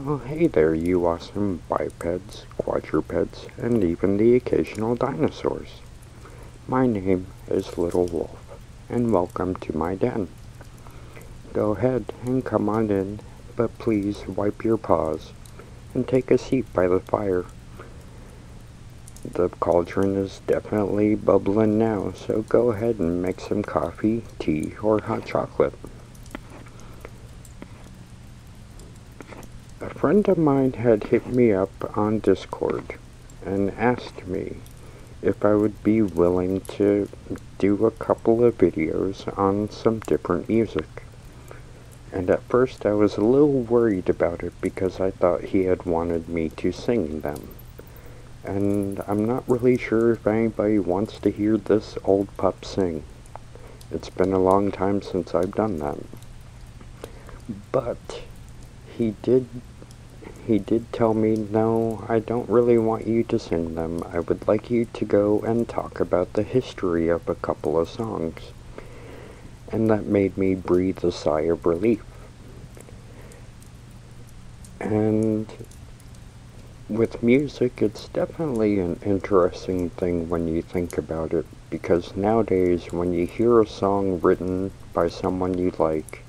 Hey there, you awesome bipeds, quadrupeds, and even the occasional dinosaurs. My name is Little Wolf, and welcome to my den. Go ahead and come on in, but please wipe your paws and take a seat by the fire. The cauldron is definitely bubbling now, so go ahead and make some coffee, tea, or hot chocolate. Friend of mine had hit me up on Discord and asked me if I would be willing to do a couple of videos on some different music. And at first I was a little worried about it because I thought he had wanted me to sing them. And I'm not really sure if anybody wants to hear this old pup sing. It's been a long time since I've done that. But he did he did tell me, no, I don't really want you to sing them. I would like you to go and talk about the history of a couple of songs. And that made me breathe a sigh of relief. And with music, it's definitely an interesting thing when you think about it, because nowadays, when you hear a song written by someone you like,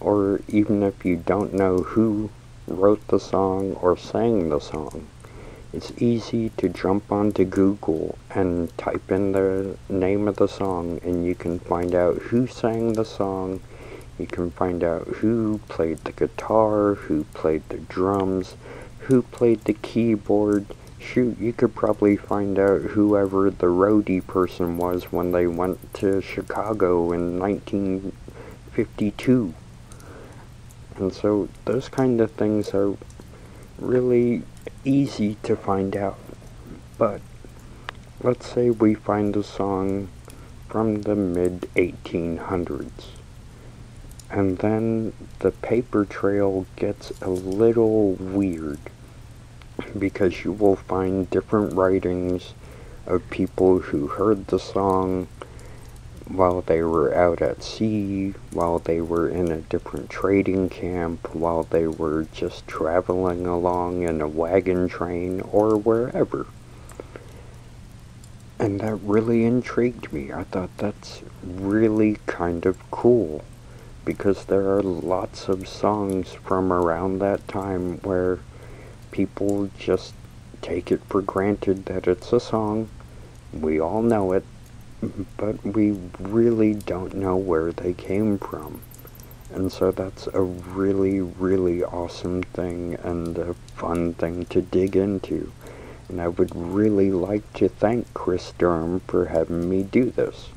or even if you don't know who wrote the song or sang the song. It's easy to jump onto Google and type in the name of the song and you can find out who sang the song, you can find out who played the guitar, who played the drums, who played the keyboard. Shoot, you could probably find out whoever the roadie person was when they went to Chicago in 1952. And so those kind of things are really easy to find out. But let's say we find a song from the mid 1800s. And then the paper trail gets a little weird because you will find different writings of people who heard the song while they were out at sea, while they were in a different trading camp, while they were just traveling along in a wagon train, or wherever. And that really intrigued me. I thought that's really kind of cool. Because there are lots of songs from around that time where people just take it for granted that it's a song. We all know it but we really don't know where they came from. And so that's a really, really awesome thing and a fun thing to dig into. And I would really like to thank Chris Durham for having me do this.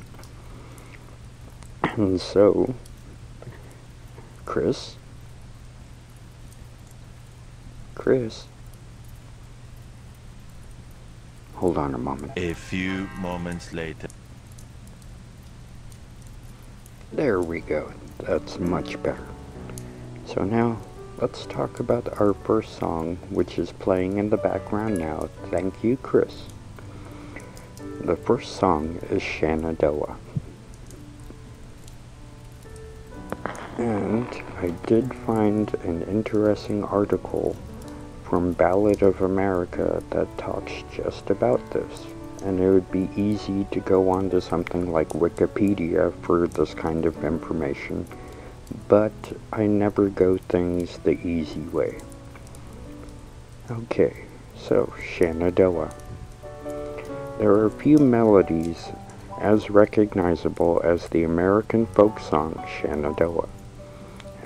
And so, Chris? Chris? Hold on a moment. A few moments later. There we go. That's much better. So now, let's talk about our first song, which is playing in the background now. Thank you, Chris. The first song is Shenandoah. And I did find an interesting article from Ballad of America that talks just about this and it would be easy to go onto something like Wikipedia for this kind of information, but I never go things the easy way. Okay, so Shenandoah. There are a few melodies as recognizable as the American folk song Shenandoah.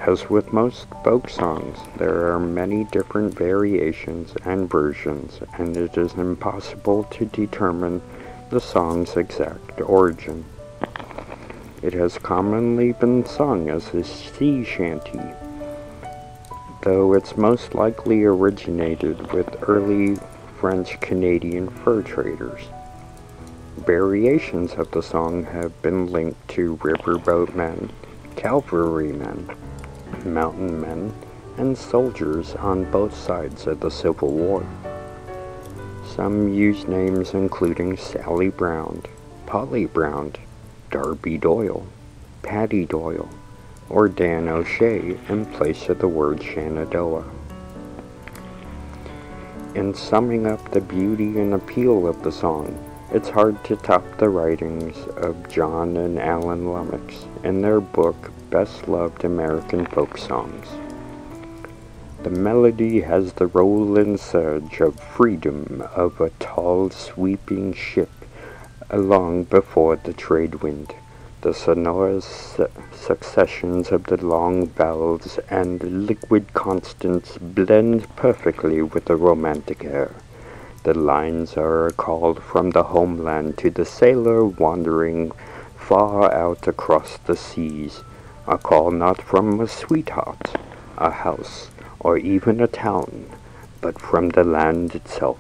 As with most folk songs, there are many different variations and versions, and it is impossible to determine the song's exact origin. It has commonly been sung as a sea shanty, though it's most likely originated with early French-Canadian fur traders. Variations of the song have been linked to riverboat men, cavalrymen, mountain men and soldiers on both sides of the Civil War. Some used names including Sally Brown, Polly Brown, Darby Doyle, Patty Doyle, or Dan O'Shea in place of the word Shenandoah. In summing up the beauty and appeal of the song, it's hard to top the writings of John and Alan Lomax in their book Best Loved American Folk Songs. The melody has the roll and surge of freedom of a tall sweeping ship along before the trade wind. The sonorous su- successions of the long vowels and liquid constants blend perfectly with the romantic air. The lines are a call from the homeland to the sailor wandering far out across the seas, a call not from a sweetheart, a house, or even a town, but from the land itself,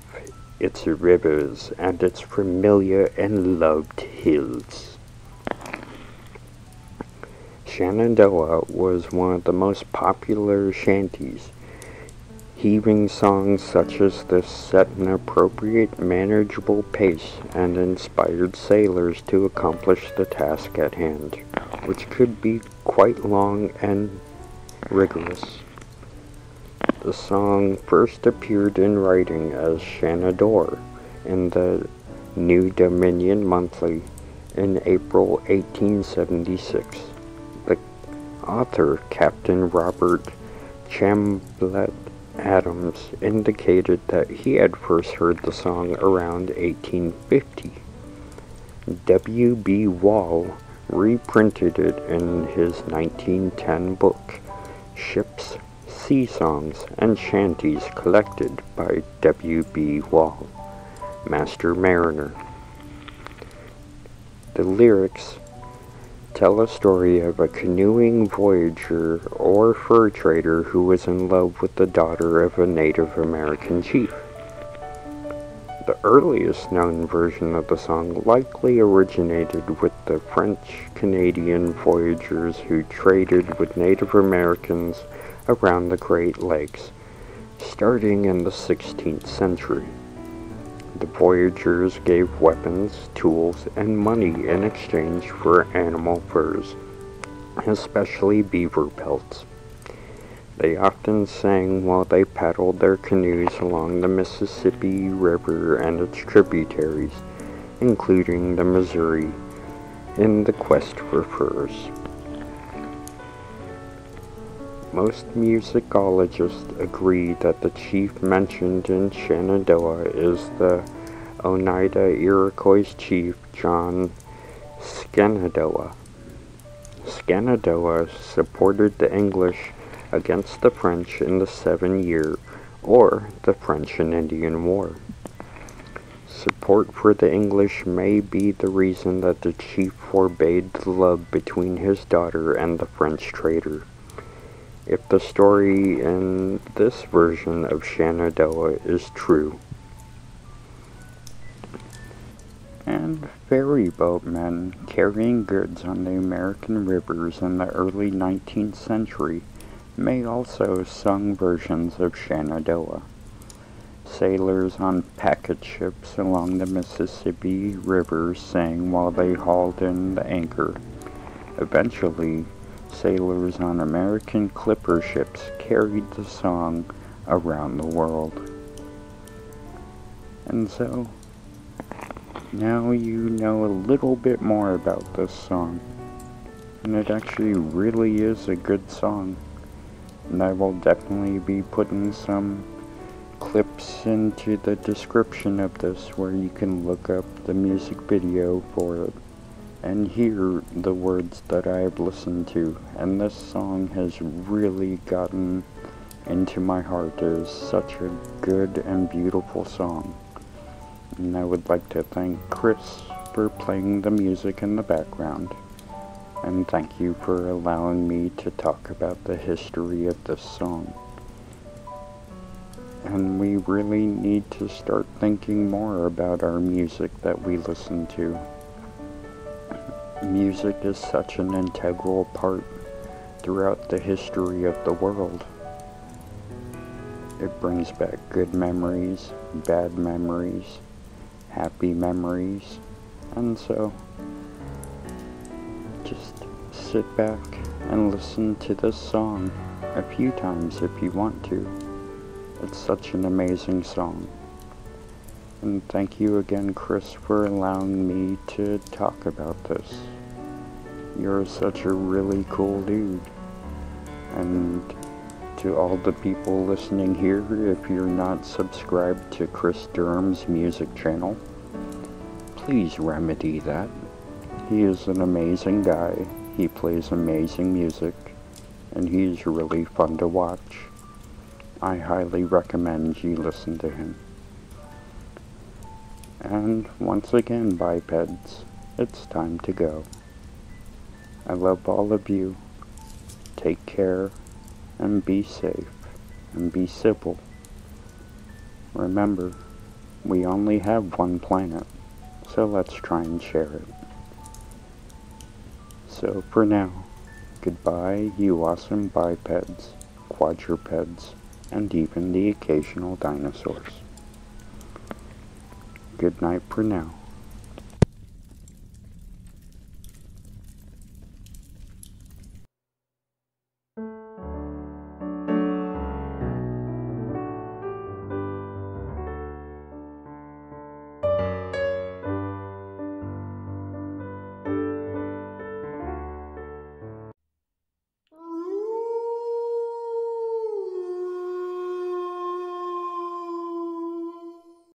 its rivers, and its familiar and loved hills. Shenandoah was one of the most popular shanties. Heaving songs such as this set an appropriate, manageable pace and inspired sailors to accomplish the task at hand, which could be quite long and rigorous. The song first appeared in writing as Shenandoah in the New Dominion Monthly in April 1876 The author Captain Robert Chamblett Adams indicated that he had first heard the song around 1850. W.B. Whall reprinted it in his 1910 book, Ships, Sea Songs, and Shanties Collected by W.B. Whall, Master Mariner. The lyrics tell a story of a canoeing voyager or fur trader who was in love with the daughter of a Native American chief. The earliest known version of the song likely originated with the French Canadian voyagers who traded with Native Americans around the Great Lakes, starting in the 16th century. The voyagers gave weapons, tools, and money in exchange for animal furs, especially beaver pelts. They often sang while they paddled their canoes along the Mississippi River and its tributaries, including the Missouri, in the quest for furs. Most musicologists agree that the chief mentioned in Shenandoah is the Oneida Iroquois chief John Shenandoah. Shenandoah supported the English against the French in the Seven Year or the French and Indian War. Support for the English may be the reason that the chief forbade the love between his daughter and the French trader. If the story in this version of Shenandoah is true, and ferry boatmen carrying goods on the American rivers in the early 19th century may also sung versions of Shenandoah. Sailors on packet ships along the Mississippi River sang while they hauled in the anchor. Eventually, sailors on American clipper ships carried the song around the world. And so, now you know a little bit more about this song. And it actually really is a good song. And I will definitely be putting some clips into the description of this where you can look up the music video for it and hear the words that I have listened to. And this song has really gotten into my heart. It is such a good and beautiful song. And I would like to thank Chris for playing the music in the background. And thank you for allowing me to talk about the history of this song. And we really need to start thinking more about our music that we listen to. Music is such an integral part throughout the history of the world. It brings back good memories, bad memories, happy memories, and so just sit back and listen to this song a few times if you want to, It's such an amazing song. And thank you again, Chris, for allowing me to talk about this. You're such a really cool dude. And to all the people listening here, if you're not subscribed to Chris Durham's music channel, please remedy that. He is an amazing guy. He plays amazing music, and he's really fun to watch. I highly recommend you listen to him. And once again, bipeds, it's time to go. I love all of you. Take care and be safe and be civil. Remember, we only have one planet, so let's try and share it. So for now, goodbye you awesome bipeds, quadrupeds, and even the occasional dinosaurs. Good night for now.